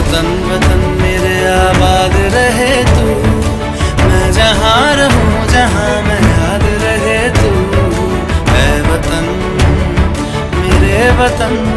वतन वतन मेरे आबाद रहे तू। मैं जहाँ रहूँ, जहाँ मैं याद रहे तू। है वतन, मेरे वतन।